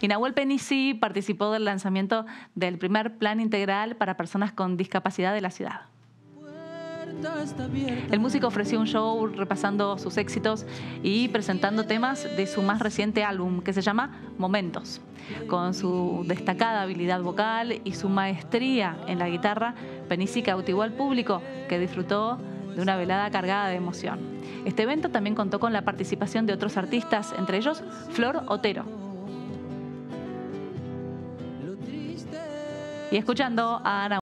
Y Nahuel Penici participó del lanzamiento del primer plan integral para personas con discapacidad de la ciudad. El músico ofreció un show repasando sus éxitos y presentando temas de su más reciente álbum que se llama Momentos. Con su destacada habilidad vocal y su maestría en la guitarra, Penici cautivó al público que disfrutó de una velada cargada de emoción. Este evento también contó con la participación de otros artistas, entre ellos Flor Otero. Y escuchando a Ana